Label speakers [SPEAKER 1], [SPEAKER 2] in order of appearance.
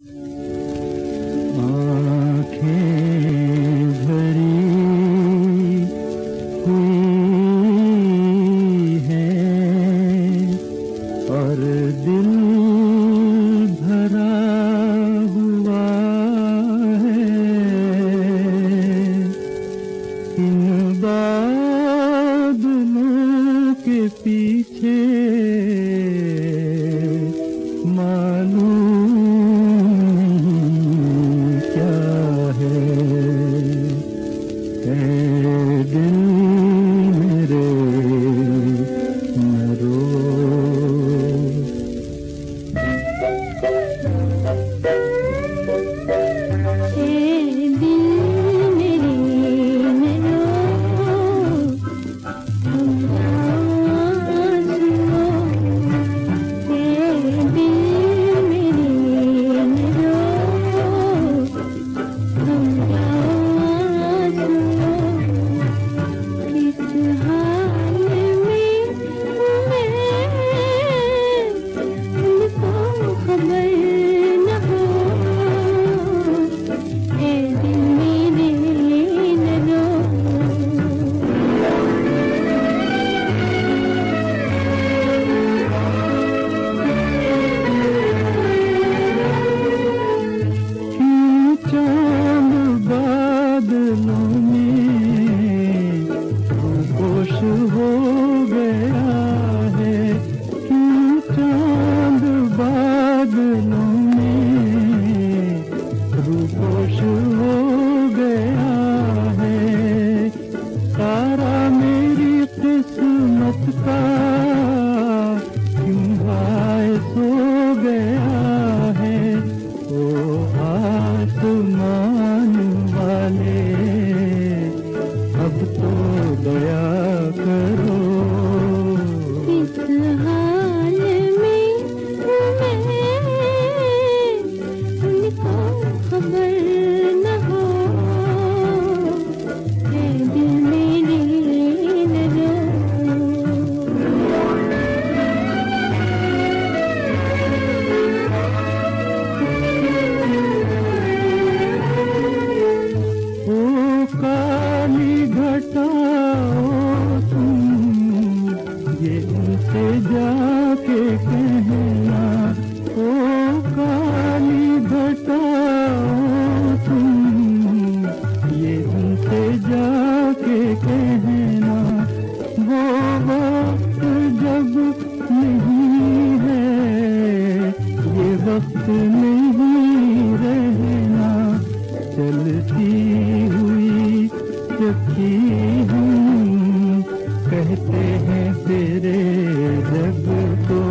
[SPEAKER 1] Yeah. दिल हो गया है कि चाँद बादलों में हो गया है। सारा मेरी किस्मत का क्यों हाय सो गया है, ओ आसमान घर जाके कहना, ओ काली ये जाके कहना, वो वक्त जब नहीं है, ये वक्त नहीं चलती हुई चक्की है कहते हैं तेरे रब को।